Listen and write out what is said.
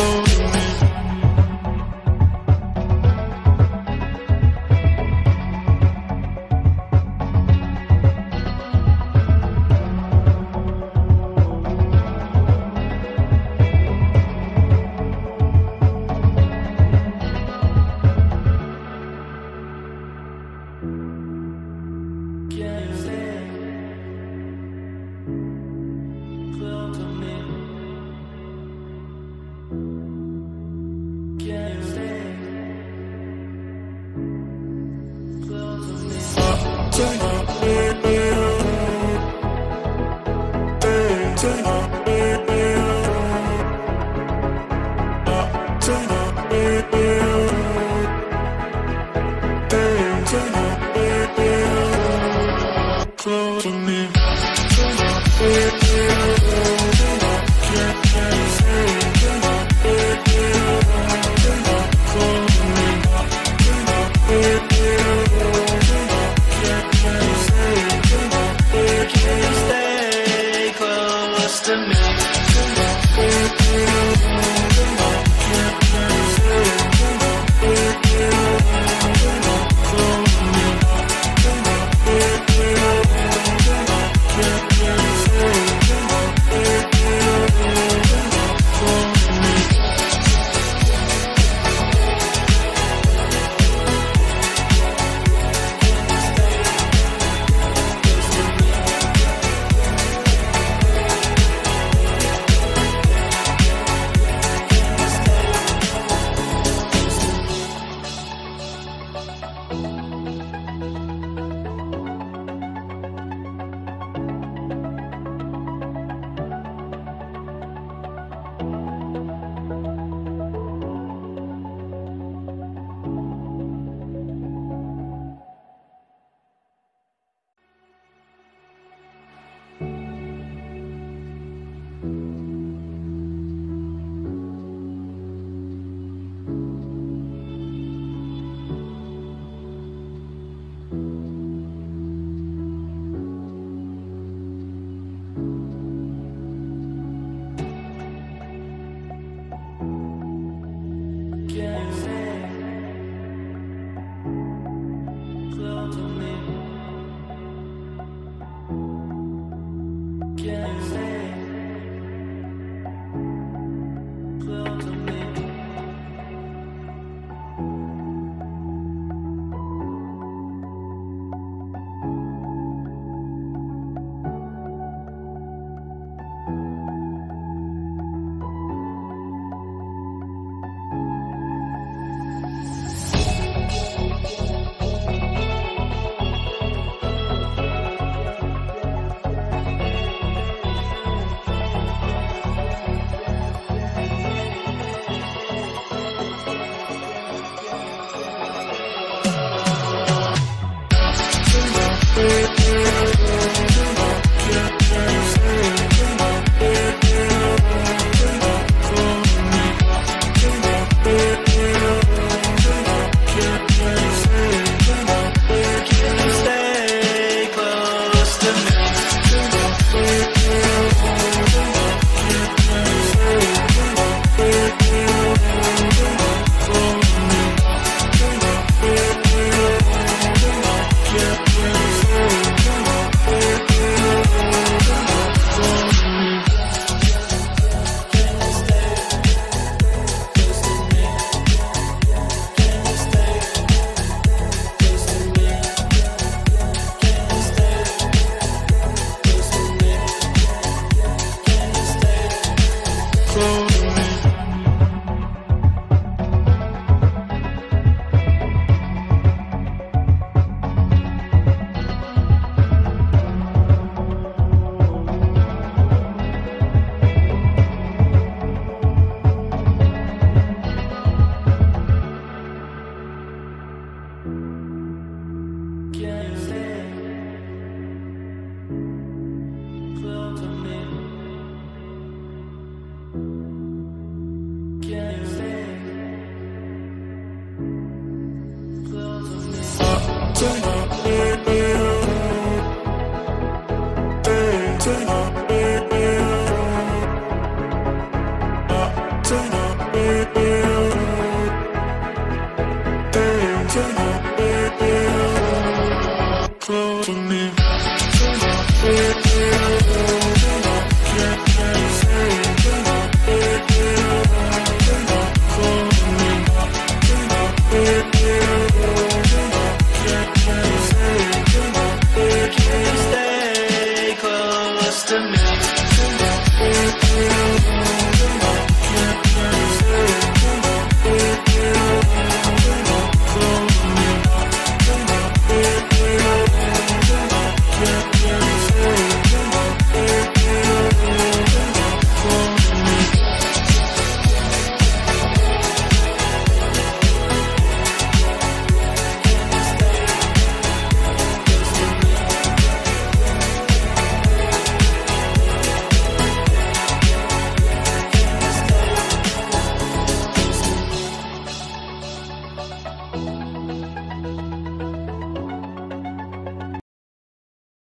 Oh. again. To me.